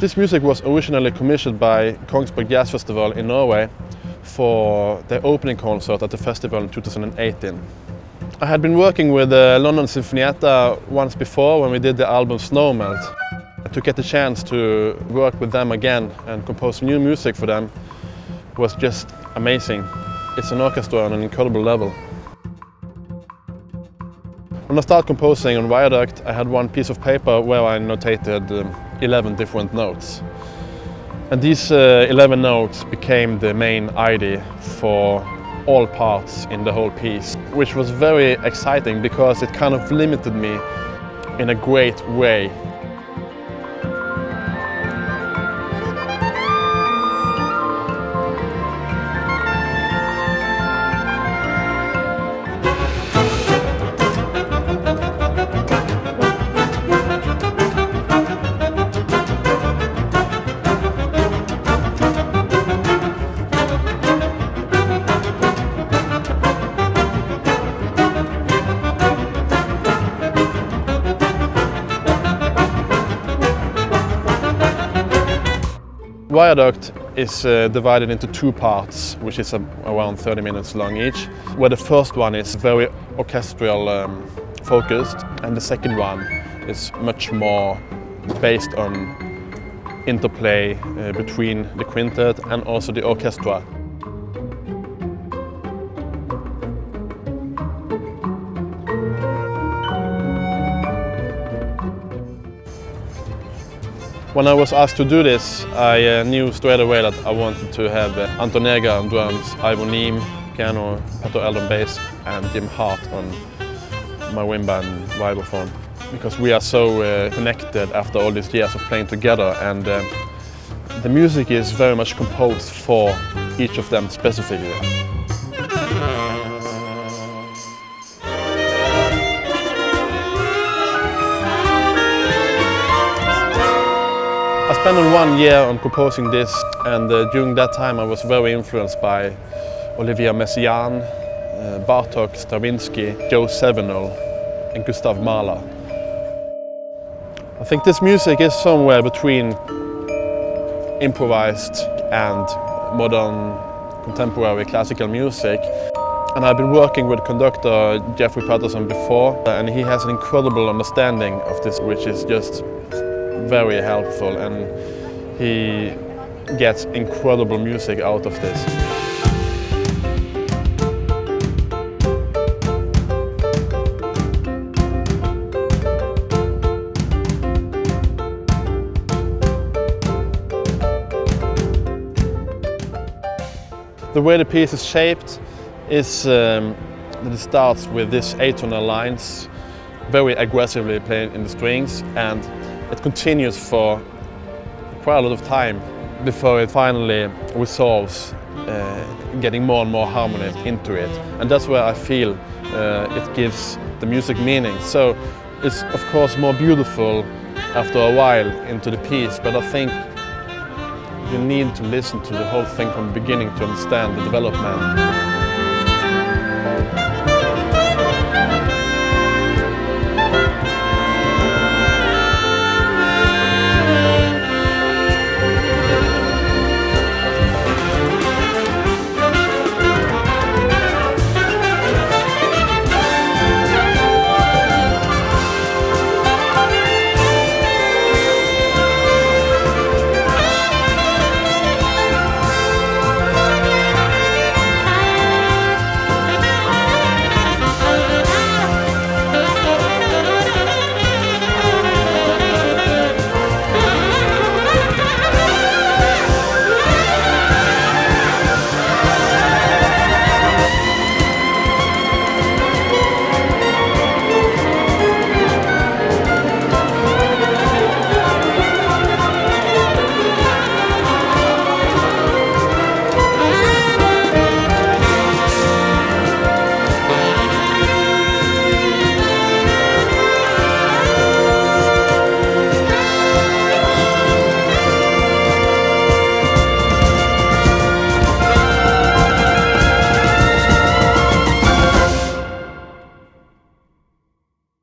This music was originally commissioned by Kongsberg Jazz Festival in Norway for the opening concert at the festival in 2018. I had been working with the London Sinfonietta once before when we did the album Snowmelt. To get the chance to work with them again and compose new music for them was just amazing. It's an orchestra on an incredible level. When I started composing on Viaduct, I had one piece of paper where I notated um, 11 different notes. And these uh, 11 notes became the main ID for all parts in the whole piece, which was very exciting because it kind of limited me in a great way The viaduct is uh, divided into two parts, which is uh, around 30 minutes long each, where the first one is very orchestral um, focused and the second one is much more based on interplay uh, between the quintet and also the orchestra. When I was asked to do this, I uh, knew straight away that I wanted to have uh, Anton Eger on drums, Ivo Neame, piano, Petter Eldh on bass, and Jim Hart on marimba and vibraphone. Because we are so uh, connected after all these years of playing together, and uh, the music is very much composed for each of them specifically. Spent one year on composing this and uh, during that time I was very influenced by Olivier Messiaen, uh, Bartok, Stravinsky, Joe Zawinul and Gustav Mahler. I think this music is somewhere between improvised and modern contemporary classical music. And I've been working with conductor Geoffrey Paterson before and he has an incredible understanding of this which is just very helpful and he gets incredible music out of this. The way the piece is shaped is um, that it starts with these atonal lines very aggressively playing in the strings and it continues for quite a lot of time before it finally resolves uh, getting more and more harmony into it. And that's where I feel uh, it gives the music meaning. So it's of course more beautiful after a while into the piece, but I think you need to listen to the whole thing from the beginning to understand the development.